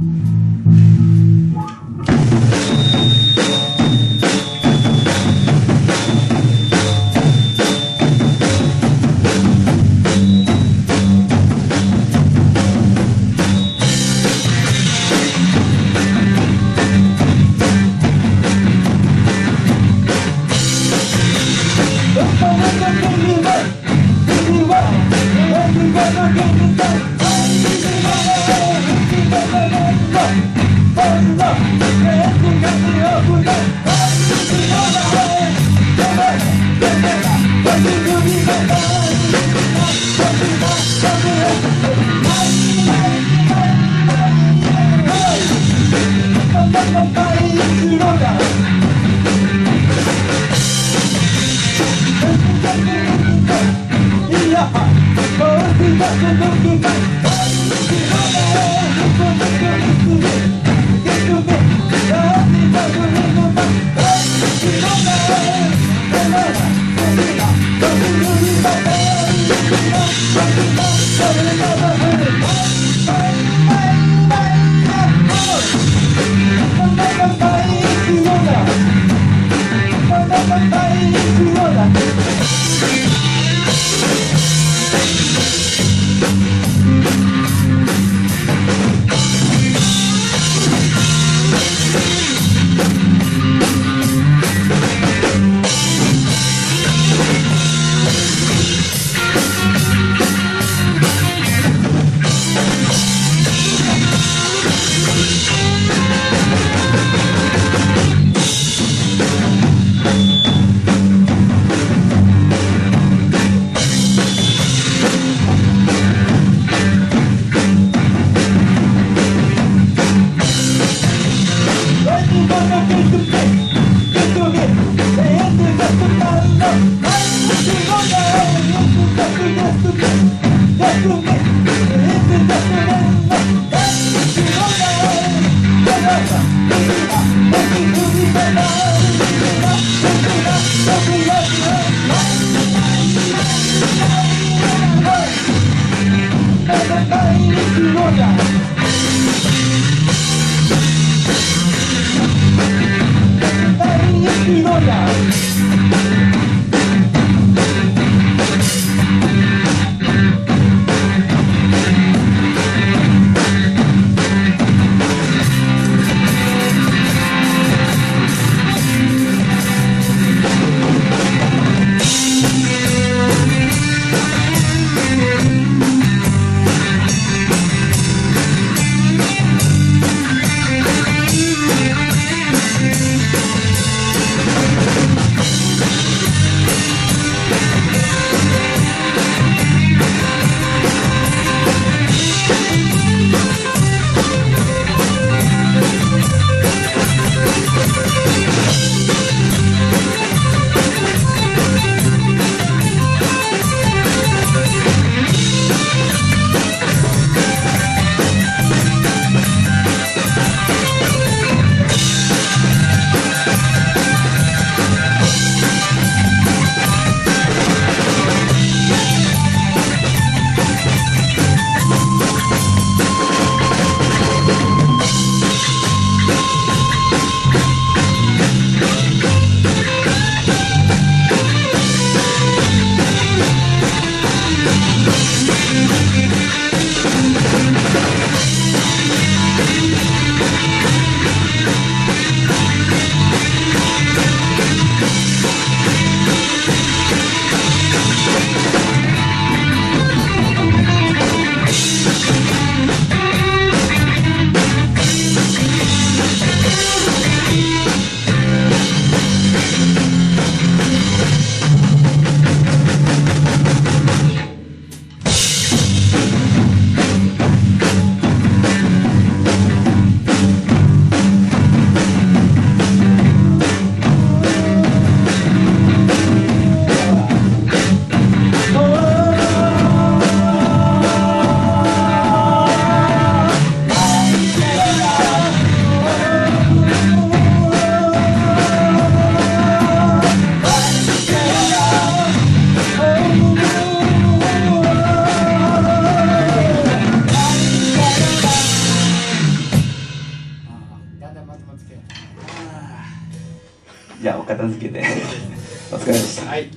Mm-hmm. Hallelujah. じゃあお片付けてお疲れでした。はい